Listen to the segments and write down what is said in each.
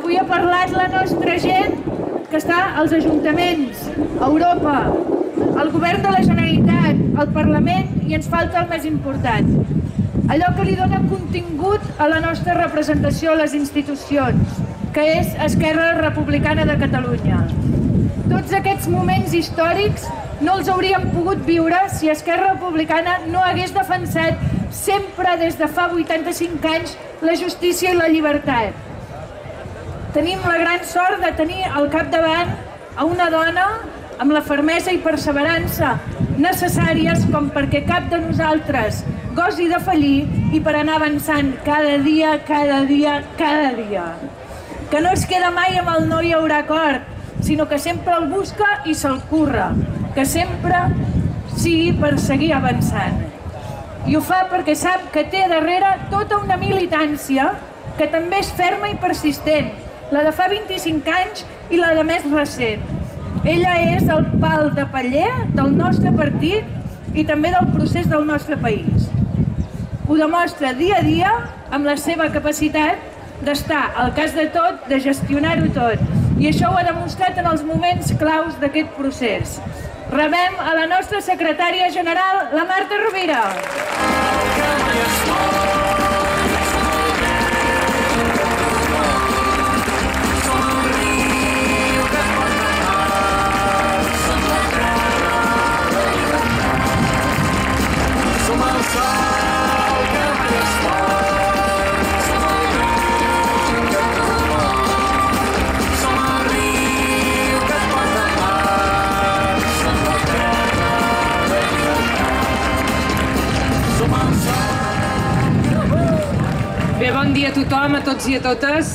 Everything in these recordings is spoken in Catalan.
Avui ha parlat la nostra gent que està als ajuntaments, a Europa, al govern de la Generalitat, al Parlament i ens falta el més important. Allò que li dona contingut a la nostra representació a les institucions, que és Esquerra Republicana de Catalunya. Tots aquests moments històrics no els hauríem pogut viure si Esquerra Republicana no hagués defensat sempre des de fa 85 anys la justícia i la llibertat. Tenim la gran sort de tenir al capdavant a una dona amb la fermesa i perseverança necessàries com perquè cap de nosaltres gosi de fallir i per anar avançant cada dia, cada dia, cada dia. Que no es queda mai amb el no hi haurà acord, sinó que sempre el busca i se'l curra, que sempre sigui per seguir avançant. I ho fa perquè sap que té darrere tota una militància que també és ferma i persistent, la de fa 25 anys i la de més recent. Ella és el pal de paller del nostre partit i també del procés del nostre país. Ho demostra dia a dia amb la seva capacitat d'estar al cas de tot, de gestionar-ho tot. I això ho ha demostrat en els moments claus d'aquest procés. Rebem a la nostra secretària general, la Marta Rovira. Bé, dia a tothom, a tots i a totes.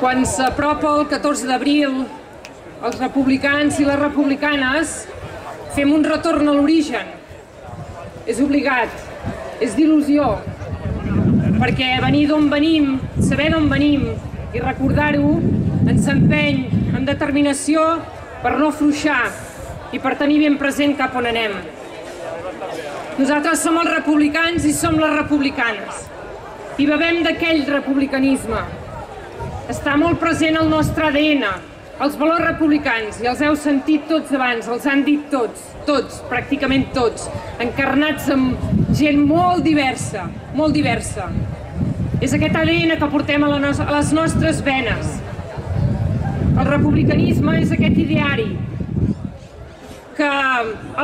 Quan s'apropa el 14 d'abril, els republicans i les republicanes fem un retorn a l'origen. És obligat, és d'il·lusió, perquè venir d'on venim, saber d'on venim i recordar-ho ens empeny amb determinació per no afluixar i per tenir ben present cap on anem. Nosaltres som els republicans i som les republicanes i bevem d'aquell republicanisme. Està molt present el nostre ADN, els valors republicans, i els heu sentit tots abans, els han dit tots, tots, pràcticament tots, encarnats amb gent molt diversa, molt diversa. És aquest ADN que portem a, la no a les nostres venes. El republicanisme és aquest ideari que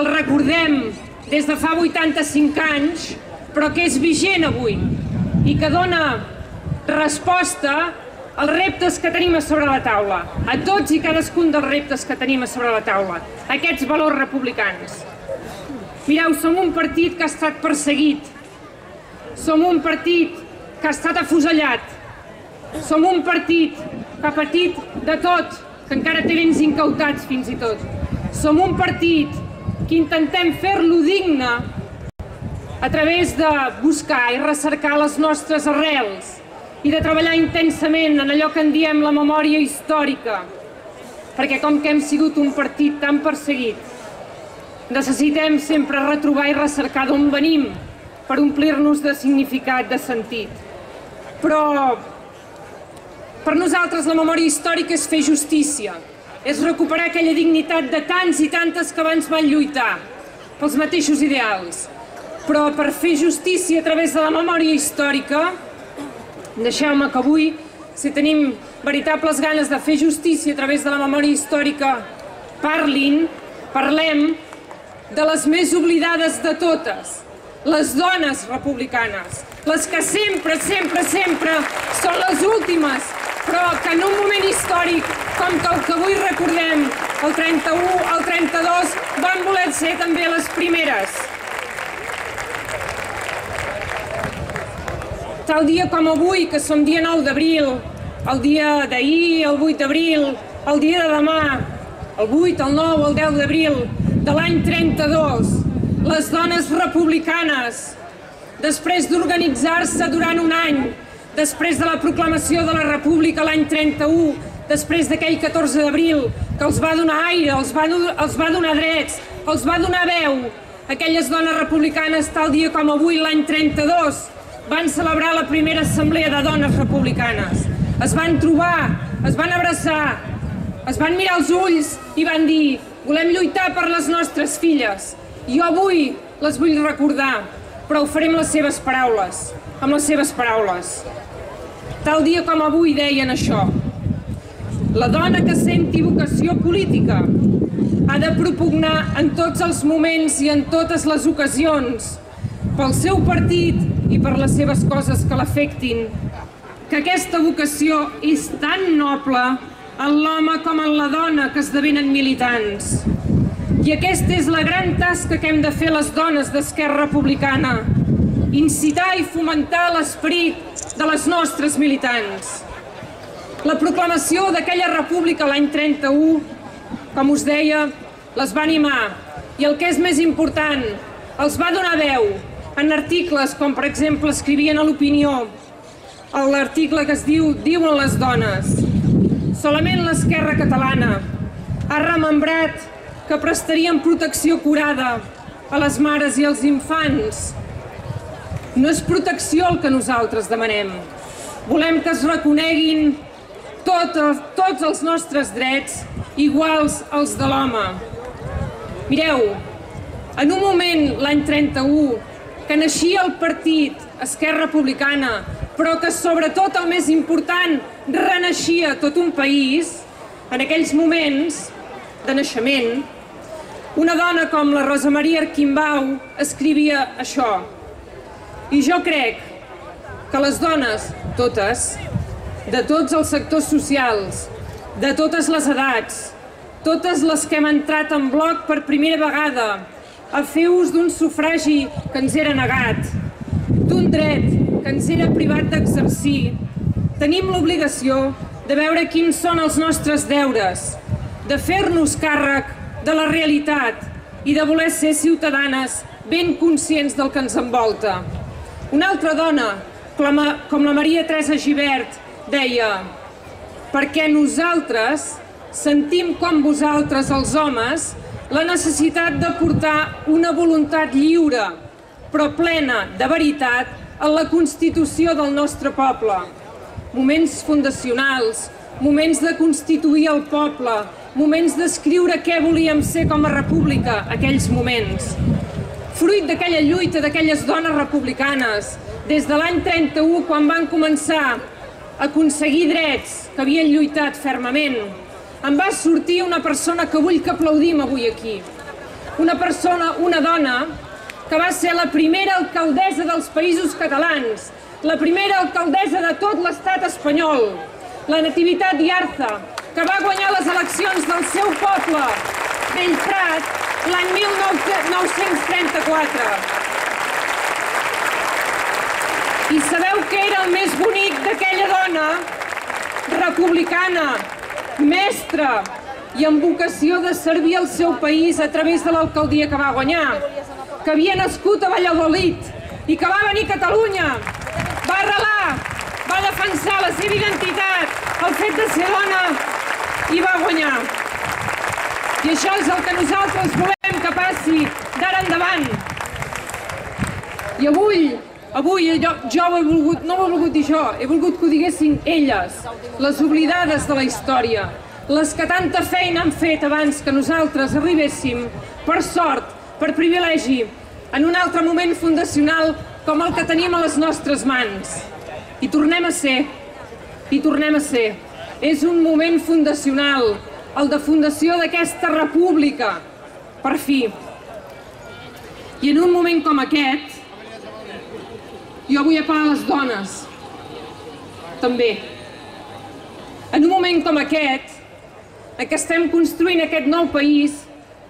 el recordem des de fa 85 anys, però que és vigent avui i que dona resposta als reptes que tenim a sobre la taula, a tots i cadascun dels reptes que tenim a sobre la taula, aquests valors republicans. Mireu, som un partit que ha estat perseguit, som un partit que ha estat afusellat, som un partit que ha patit de tot, que encara té béns incautats fins i tot. Som un partit que intentem fer-lo digne a través de buscar i recercar les nostres arrels i de treballar intensament en allò que en diem la memòria històrica. Perquè com que hem sigut un partit tan perseguit, necessitem sempre retrobar i recercar d'on venim per omplir-nos de significat, de sentit. Però per nosaltres la memòria històrica és fer justícia, és recuperar aquella dignitat de tants i tantes que abans van lluitar pels mateixos ideals. Però per fer justícia a través de la memòria històrica, deixeu-me que avui, si tenim veritables ganes de fer justícia a través de la memòria històrica, parlin, parlem de les més oblidades de totes, les dones republicanes, les que sempre, sempre, sempre són les últimes, però que en un moment històric com el que avui recordem, el 31, el 32, van voler ser també les primeres. Tal dia com avui, que som dia 9 d'abril, el dia d'ahir, el 8 d'abril, el dia de demà, el 8, el 9, el 10 d'abril de l'any 32, les dones republicanes, després d'organitzar-se durant un any, després de la proclamació de la República l'any 31, després d'aquell 14 d'abril, que els va donar aire, els va, els va donar drets, els va donar veu, aquelles dones republicanes tal dia com avui l'any 32 van celebrar la primera assemblea de dones republicanes. es van trobar, es van abraçar, es van mirar els ulls i van dir volem lluitar per les nostres filles. Jo avui les vull recordar, però ho farem les seves paraules, amb les seves paraules. Tal dia com avui deien això. La dona que senti vocació política ha de propugnar en tots els moments i en totes les ocasions pel seu partit i per les seves coses que l'afectin que aquesta vocació és tan noble en l'home com en la dona que esdevenen militants. I aquesta és la gran tasca que hem de fer les dones d'Esquerra Republicana, incitar i fomentar l'esperit de les nostres militants. La proclamació d'aquella república l'any 31, com us deia, les va animar i el que és més important, els va donar veu en articles com per exemple escrivien a l'opinió l'article que es diu Diuen les dones. Solament l'esquerra catalana ha remembrat que prestarien protecció curada a les mares i als infants. No és protecció el que nosaltres demanem. Volem que es reconeguin tot, tots els nostres drets iguals als de l'home. Mireu, en un moment, l'any 31, que naixia el partit Esquerra Republicana però que sobretot el més important, renaixia tot un país, en aquells moments de naixement, una dona com la Rosa Maria Arquimbau escrivia això. I jo crec que les dones, totes, de tots els sectors socials, de totes les edats, totes les que hem entrat en bloc per primera vegada a fer ús d'un sufragi que ens era negat, d'un dret que ens era privat d'exercir, tenim l'obligació de veure quins són els nostres deures, de fer-nos càrrec de la realitat i de voler ser ciutadanes ben conscients del que ens envolta. Una altra dona, com la Maria Teresa Givert, deia perquè nosaltres sentim com vosaltres, els homes, la necessitat de portar una voluntat lliure, però plena de veritat, en la constitució del nostre poble. Moments fundacionals, moments de constituir el poble, moments d'escriure què volíem ser com a república, aquells moments. Fruit d'aquella lluita d'aquelles dones republicanes, des de l'any 31, quan van començar a aconseguir drets que havien lluitat fermament, em va sortir una persona que vull que aplaudim avui aquí. Una persona, una dona, que va ser la primera alcaldessa dels països catalans, la primera alcaldessa de tot l'estat espanyol, la Nativitat Iarza, que va guanyar les eleccions del seu poble, Bellprat, l'any 1934. I sabeu què era el més bonic d'aquella dona? Republicana, mestra i amb vocació de servir el seu país a través de l'alcaldia que va guanyar que havia nascut a Valladolid i que va venir a Catalunya, va arrelar, va defensar la seva identitat, el fet de ser dona i va guanyar. I això és el que nosaltres volem que passi d'ara endavant. I avui, avui jo, jo ho he volgut, no ho he volgut dir jo, he volgut que ho diguessin elles, les oblidades de la història, les que tanta feina han fet abans que nosaltres arribéssim, per sort, per privilegi, en un altre moment fundacional com el que tenim a les nostres mans. I tornem a ser, i tornem a ser. És un moment fundacional, el de fundació d'aquesta república, per fi. I en un moment com aquest, jo vull a les dones, també. En un moment com aquest, en què estem construint aquest nou país,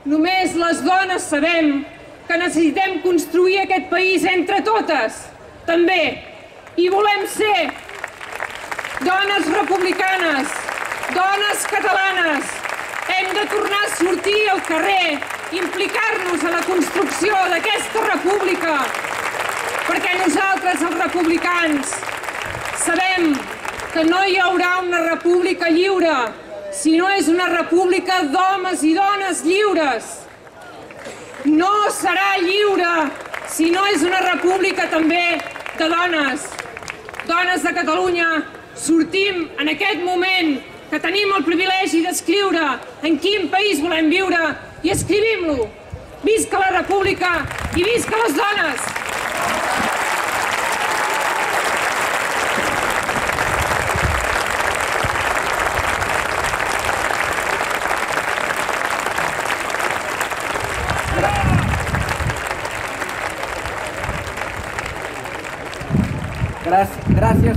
Només les dones sabem que necessitem construir aquest país entre totes, també. I volem ser dones republicanes, dones catalanes. Hem de tornar a sortir al carrer, implicar-nos a la construcció d'aquesta república, perquè nosaltres, els republicans, sabem que no hi haurà una república lliure, si no és una república d'homes i dones lliures. No serà lliure si no és una república també de dones. Dones de Catalunya, sortim en aquest moment que tenim el privilegi d'escriure en quin país volem viure i escrivim-lo. Visca la república i visca les dones!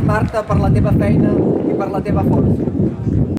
Marta, per la teva feina i per la teva força.